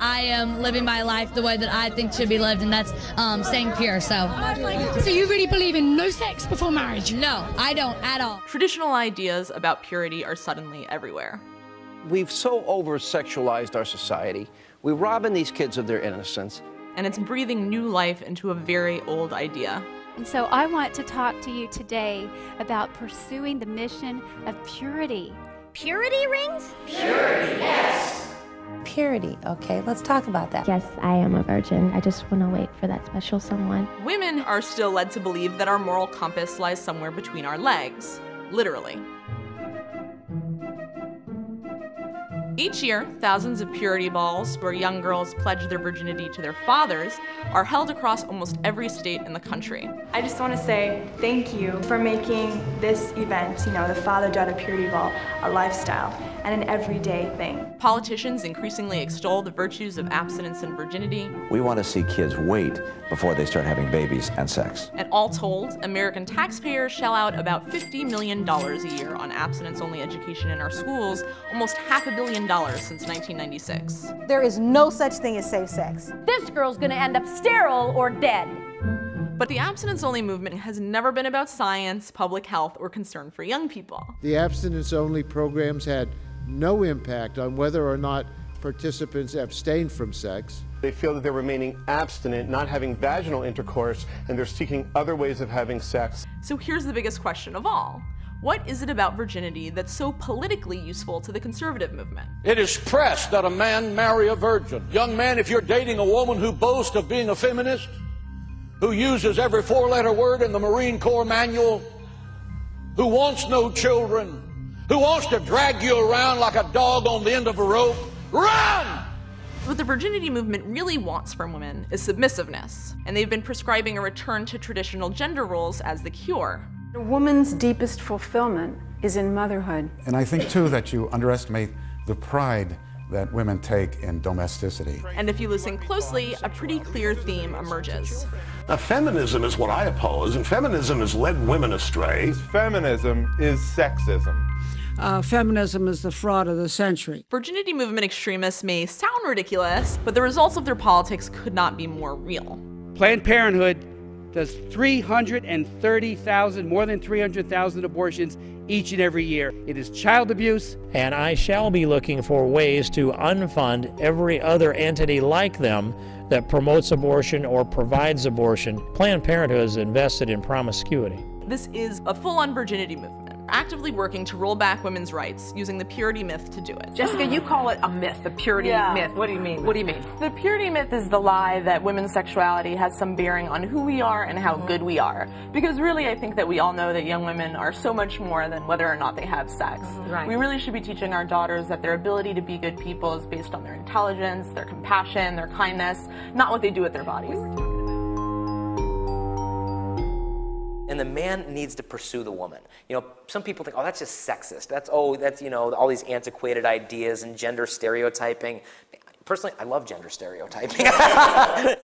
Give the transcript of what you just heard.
I am living my life the way that I think should be lived, and that's um, staying pure. So, So you really believe in no sex before marriage? no, I don't at all. Traditional ideas about purity are suddenly everywhere. We've so over sexualized our society. We're robbing these kids of their innocence. And it's breathing new life into a very old idea. And so I want to talk to you today about pursuing the mission of purity. Purity rings? Purity. Okay, let's talk about that. Yes, I am a virgin. I just want to wait for that special someone. Women are still led to believe that our moral compass lies somewhere between our legs. Literally. Each year, thousands of purity balls, where young girls pledge their virginity to their fathers, are held across almost every state in the country. I just want to say thank you for making this event, you know, the Father Daughter Purity Ball, a lifestyle and an everyday thing. Politicians increasingly extol the virtues of abstinence and virginity, We want to see kids wait before they start having babies and sex. and all told, American taxpayers shell out about $50 million a year on abstinence only education in our schools, almost half a billion dollars since 1996. There is no such thing as safe sex. This girl's gonna end up sterile or dead. But the abstinence only movement has never been about science, public health, or concern for young people. The abstinence only programs had no impact on whether or not participants abstained from sex. They feel that they're remaining abstinent, not having vaginal intercourse, and they're seeking other ways of having sex. So here's the biggest question of all. What is it about virginity that's so politically useful to the conservative movement? It is pressed that a man marry a virgin. Young man, if you're dating a woman who boasts of being a feminist, who uses every four letter word in the Marine Corps manual, who wants no children, who wants to drag you around like a dog on the end of a rope, run! What the virginity movement really wants from women is submissiveness, and they've been prescribing a return to traditional gender roles as the cure. A woman's deepest fulfillment is in motherhood. And I think, too, that you underestimate the pride that women take in domesticity. And if you listen closely, a pretty clear theme emerges. Now, feminism is what I oppose, and feminism has led women astray. Feminism is sexism. Uh, feminism is the fraud of the century. Virginity movement extremists may sound ridiculous, but the results of their politics could not be more real. Planned Parenthood does 330,000, more than 300,000 abortions each and every year. It is child abuse. And I shall be looking for ways to unfund every other entity like them that promotes abortion or provides abortion. Planned Parenthood is invested in promiscuity. This is a full on virginity movement, actively working to roll back women's rights using the purity myth to do it. Jessica, you call it a myth, the purity Yeah. myth. What do you mean? What do you mean? The purity myth is the lie that women's sexuality has some bearing on who we are and how mm-hmm. good we are. Because really, I think that we all know that young women are so much more than whether or not they have sex. Mm-hmm. Right. We really should be teaching our daughters that their ability to be good people is based on their intelligence, their compassion, their kindness, not what they do with their bodies. And the man needs to pursue the woman. You know, some people think, oh, that's just sexist. That's, oh, that's, you know, all these antiquated ideas and gender stereotyping. Personally, I love gender stereotyping.